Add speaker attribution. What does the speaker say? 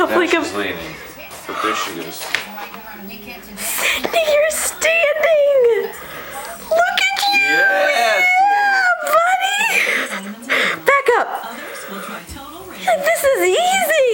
Speaker 1: up
Speaker 2: Now
Speaker 1: like a
Speaker 2: leaning. But there she is.
Speaker 1: Sydney, you're standing. Look at you,
Speaker 2: Yes!
Speaker 1: Yeah, buddy. Back up. This is easy.